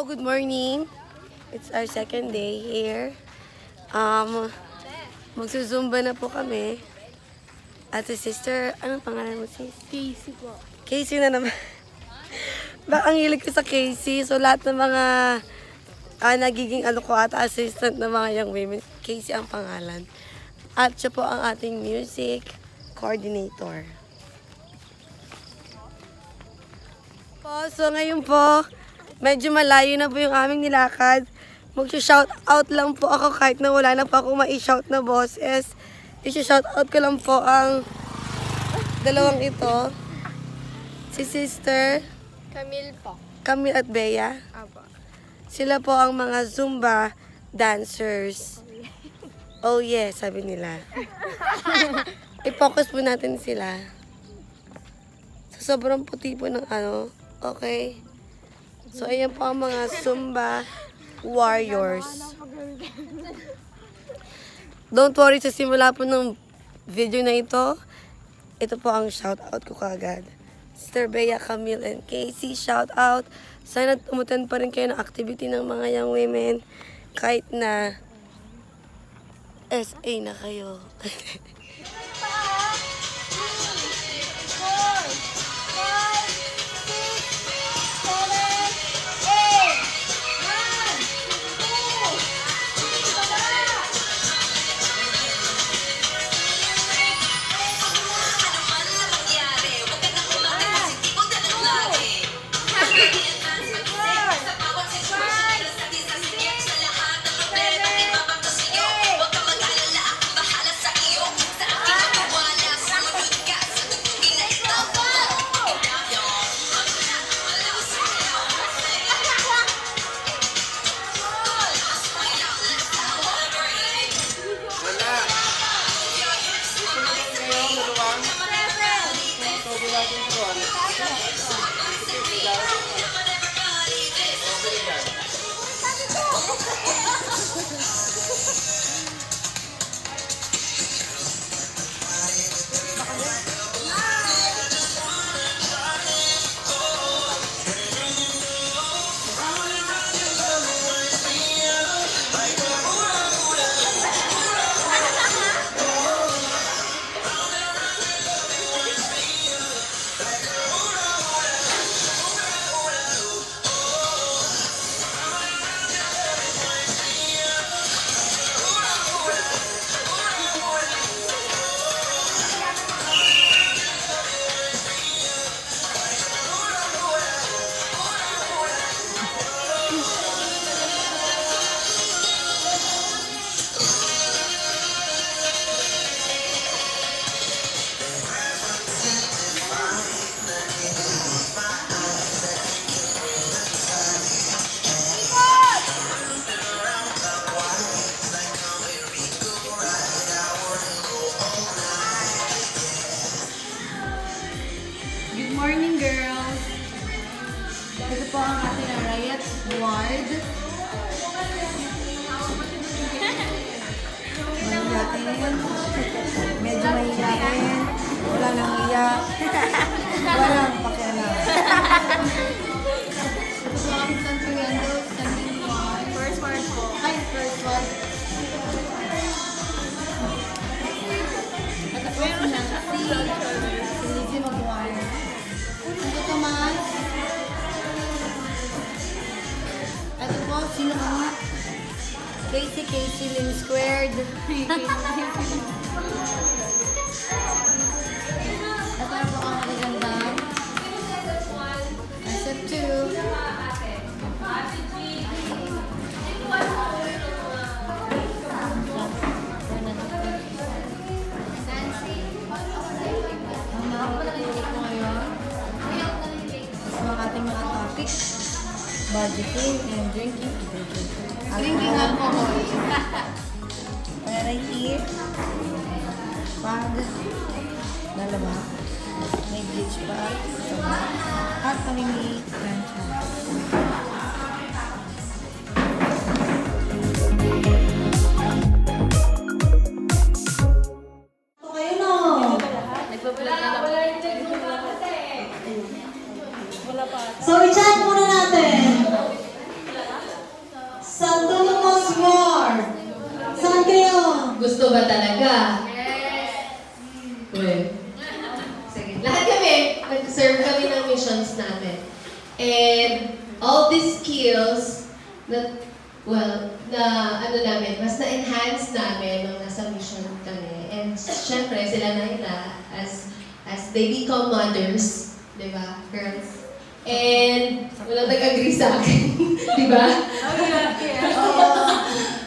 Hello, good morning. It's our second day here. Um, magsusumba na po kami. At si sister, anong pangalan mo sis? Casey po. Casey na naman. ba, ang hilig ko sa Casey. So, lahat ng mga ah, nagiging ano ko ata assistant ng mga young women, Casey ang pangalan. At siya po ang ating music coordinator. Po, so ngayon po, medyo malayo na po yung aming nilakad. Mag-shout out lang po ako kahit na wala na po ako ma-shout na bosses. I-shout out ko lang po ang dalawang ito. Si sister, Camille po. Camille at Bea. Apo. Sila po ang mga Zumba dancers. Oh yeah, sabi nila. I-focus po natin sila. Sa sobrang puti po ng ano, okay? So, ayan po ang mga Zumba warriors. Don't worry, sa simula po ng video na ito, ito po ang shoutout ko kagad. Sister Bea, Camille, and Casey, shout out. Sana tumutan pa rin kayo ng activity ng mga young women kahit na SA na kayo. Sino ang Casey Casey Lynn Squared. Ito po ang magaganda. SF2. Ang mga pagkakilig ko ngayon. Ito ang ating mga topics. Budgeting and drinking. Drinking alcohol. Kaya right here, pag dalawa, may bleach pa, at pamimi plancha. So, i-chat muna natin. Gusto ba talaga? Yes! Well, sige. Lahat kami, nag-serve kami ng missions namin. And all these skills na, well, na ano namin, mas na-enhance namin nung nasa mission kami. And syempre, sila Naila, as, as they become mothers, di ba, girls? And walang nag-agree sa akin, di ba?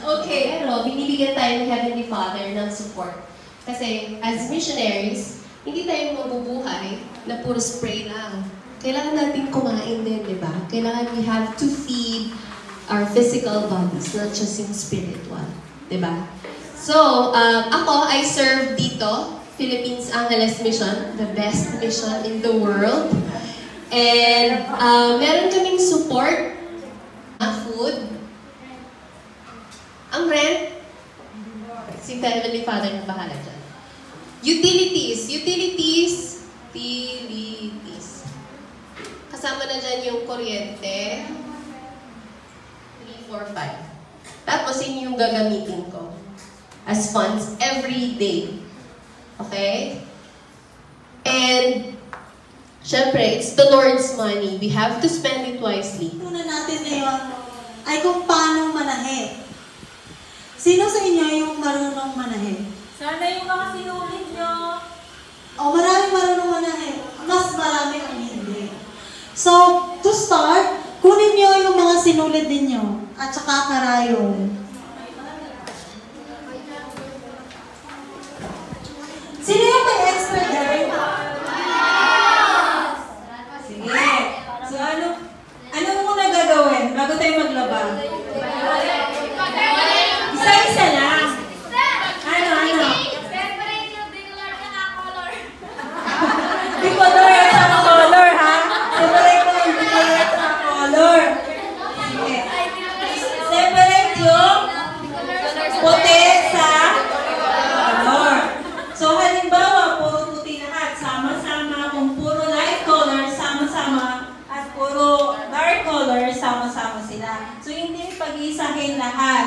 Okay, pero binibigyan tayo ng Heavenly Father ng support. Kasi as missionaries, hindi tayo mabubuhay na puro spray lang. Kailangan natin kumain din, di ba? Kailangan we have to feed our physical bodies, not just yung spiritual. Di ba? So, um, ako, I serve dito, Philippines Angeles Mission, the best mission in the world. And uh, meron kaming support, uh, food, ang rent, si Heavenly Father na bahala dyan. Utilities. Utilities. Utilities. Kasama na dyan yung kuryente. 3, 4, 5. Tapos yun yung gagamitin ko as funds every day. Okay? And, syempre, it's the Lord's money. We have to spend it wisely. Tuna natin ngayon ay kung paano manahe. Sino sa inyo yung marunong manahe? Sana yung mga sinulit nyo. O marami marunong manahe, mas marami ang hindi. So, to start, kunin nyo yung mga sinulit ninyo at saka karayong. Sino yung may expert there? Sige. So ano, ano muna gagawin bago tayo maglaba? Isa-isa lang. Ano, ano? Bicolor at saka color, ha? Separate mo yung bicolor at saka color. Sige. Separate yung puti sa color. So, halimbawa, puro puti lahat, sama-sama. Kung puro light color, sama-sama. At puro dark color, sama-sama sila. So, hindi pag-isahin lahat.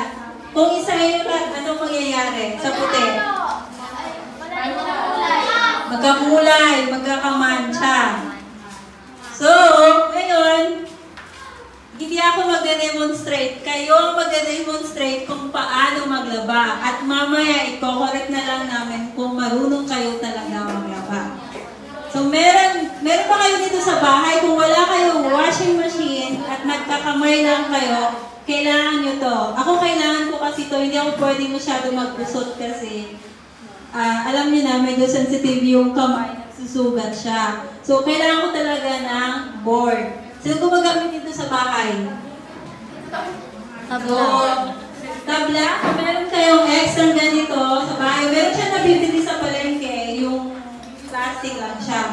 Kung isahin yung lahat, anong mangyayari sa puti? Magkakulay, magkakamansya. So, ngayon, hindi ako magde-demonstrate. Kayo ang magde-demonstrate kung paano maglaba. At mamaya, i-correct na lang namin kung marunong kayo talaga maglaba. So, meron, meron pa kayo dito sa bahay. Kung wala nagkakamay lang kayo, kailangan nyo to. Ako kailangan ko kasi to. Hindi ako pwede masyado magpusot kasi ah, alam niyo na, medyo sensitive yung kamay. Nagsusugat siya. So, kailangan ko talaga ng board. Sino gumagamit dito sa bahay? Tabla. Tabla? Kung meron kayong extra ganito sa bahay, meron siya nabibili sa palengke, yung plastic lang siya.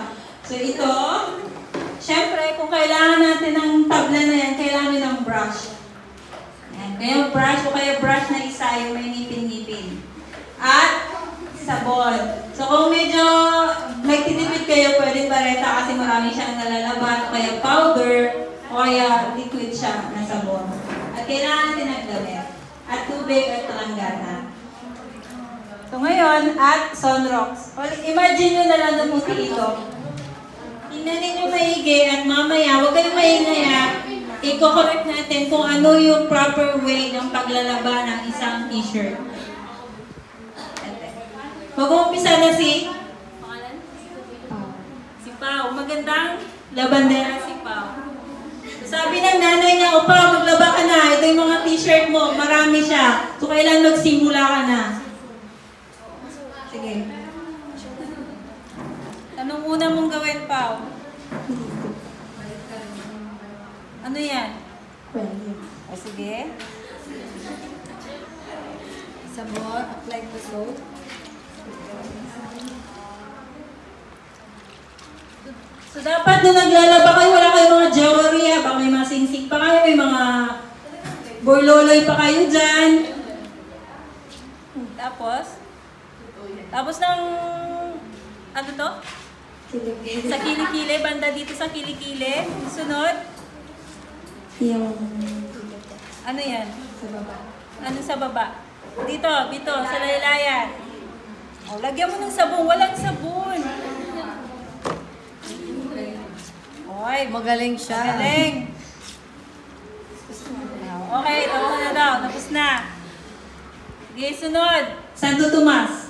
So ito, syempre, kung kailangan natin ng tabla na yan, kailangan ng brush. Kaya brush o kaya brush na isa yung may ngipin-ngipin. At sabon. So kung medyo nagtitipid kayo, pwedeng bareta kasi marami siyang nalalaban, o kaya powder, o kaya liquid siya na sabon. At kailangan natin ng. At tubig at langgana. So ngayon, at sunrocks. Imagine nyo na lang na puti ito. Tingnan ninyo maigi at mamaya, huwag kayong maingaya. I-correct natin kung ano yung proper way ng paglalaba ng isang t-shirt. Mag-uumpisa na si pangalan? Si Pao. Magandang labandera si Pao. Sabi ng nanay niya, o Pao, maglaba ka na. Ito yung mga t-shirt mo. Marami siya. So, kailan magsimula ka na? Sige. Anong una mong gawin, Pao? Ano yan? O, sige. Sabon, apply ko soap. So dapat na naglalaba kayo, wala kayong mga jewelry, ha? baka may mga singsing pa kayo, may mga borloloy pa kayo dyan. Tapos, tapos ng, ano to? Sa kilikili, banda dito sa kilikili. Sunod, Yung ano yan? sa baba. Ano sa baba? Dito, dito, sa laylayan. O, lagyan mo ng sabon. Walang sabon. Oy, Magaling siya. Galing. Okay, tapos na daw. Tapos na. Sige, sunod. Santo Tomas.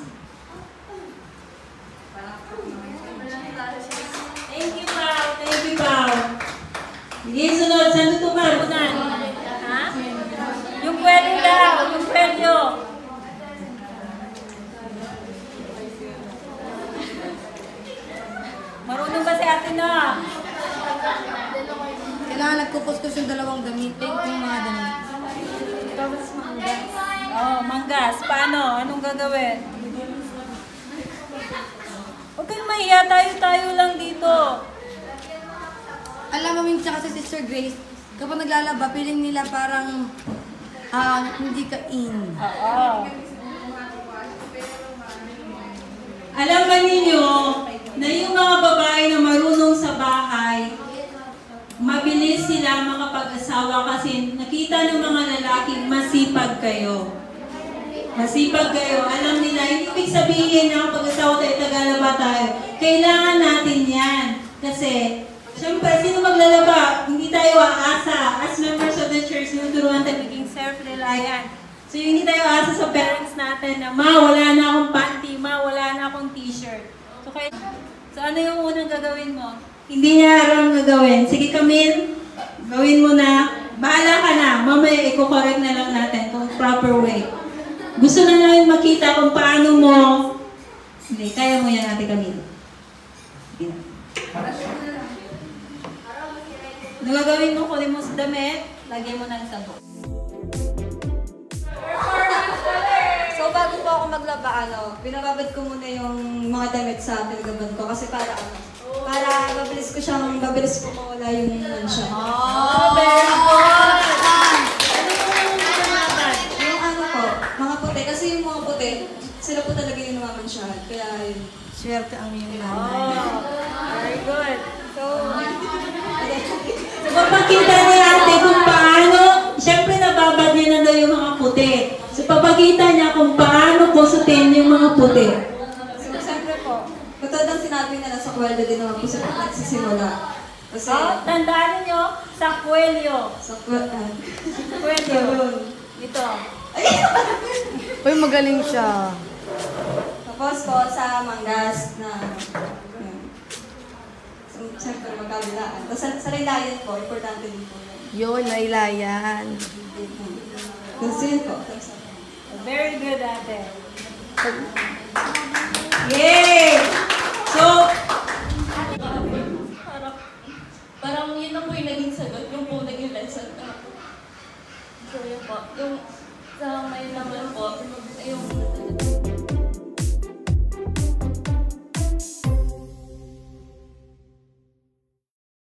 Sige, sunod. Santo Tomas. Unan. Ha? Yung kwelyo daw. Yung kwelyo. Marunong ba si ate na? Kailangan nagkukuskus yung dalawang damit. Pink yung mga damit. Oh, manggas. Paano? Anong gagawin? Huwag kayong mahiya. Tayo-tayo Alam mo, Ming, tsaka si Sister Grace, kapag naglalaba, feeling nila parang ah, hindi ka in. Oo. Alam ba ninyo na yung mga babae na marunong sa bahay, mabilis sila makapag-asawa kasi nakita ng mga lalaki masipag kayo. Masipag kayo. Alam nila, ibig sabihin na kapag asawa tayo, tagalaba tayo. Kailangan natin yan. Kasi, syempre, sino maglalaba? Hindi tayo aasa. As members of the church, tinuturuan tayo maging self-reliant. So, hindi tayo aasa sa parents natin na, ma, wala na akong panty, ma, wala na akong t-shirt. So, kaya, so ano yung unang gagawin mo? Hindi niya aram gagawin. Sige, Camille, gawin mo na. Bahala ka na. Mamaya, i-correct na lang natin kung proper way. Gusto na namin makita kung paano mo. Hindi, kaya mo yan, Ate Camille. Na. Ano gagawin mo? Kunin mo sa damit, lagyan mo ng sabon. So, bago po ako maglaba, ano, binababad ko muna yung mga damit sa pinagaban ko kasi para ano, para mabilis ko siyang, mabilis ko mawala yung mansya. Oh, very! Ano yung ano po, mga puti, kasi yung mga puti, sila po talaga yung namamansyahan. Kaya yun. Swerte ang nanay. Oh, So, papakita niya kung paano kusutin yung mga puti. so siyempre po, katulad ng sinabi nila sa kweldo din naman po sa nagsisimula. Kasi, Oh, tandaan niyo sa kwelyo. sa kweldo, Sa kwelyo. Ito. Uy, magaling siya. Tapos po sa manggas na yun. So, siyempre magkabilaan. Tapos sa, sa laylayan po, importante din po yun. Tapos yun po. Tapos, Very good, ate. Yay! So, Parang, parang yun na po yung naging sagot, yung po naging lesson na. So yun po, yung sa may naman po, yung